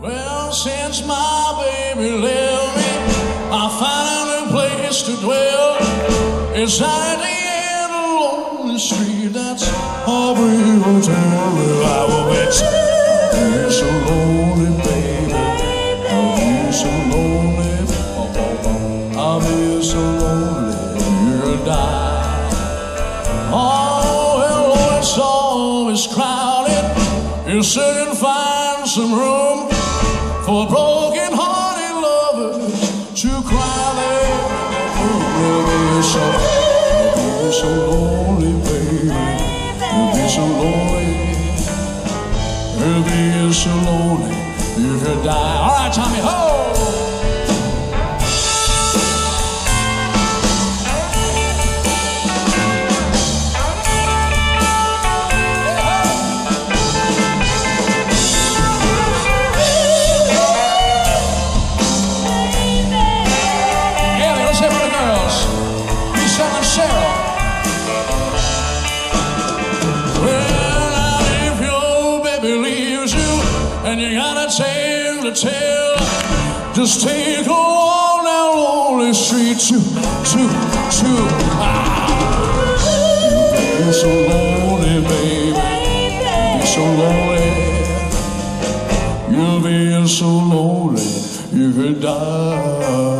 Well, since my baby left me, I found a place to dwell. It's at the end of lonely street. That's Heartbreak Hotel. Well, I will bet you're so lonely, baby. I'll be so lonely. Oh, oh, oh. I'll be so lonely. You'll die. Oh, well, oh, it's always crowded. You shouldn't find some room for broken hearted lovers to cry there. You'll be so, you'll so lonely, baby. You'll be so lonely. You'll be so lonely. You could die. All right, Tommy, ho! And you got a tale to tell, just take a walk down lonely street to, to, to. Ah. You're so lonely, baby. You're so lonely. You'll be so lonely you could die.